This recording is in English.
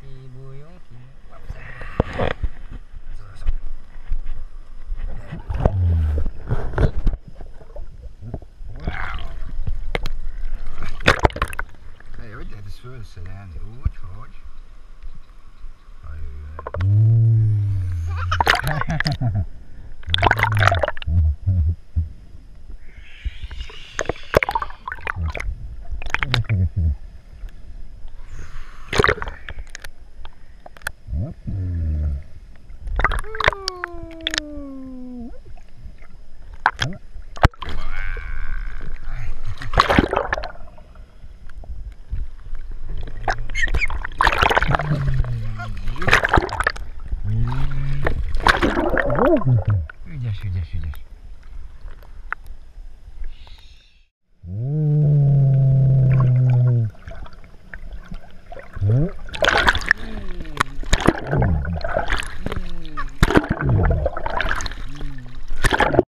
buyung. Si buyung, si wapsa. Hey, hoor, dit is Йдеш, йдеш, йдеш. Mm-hmm.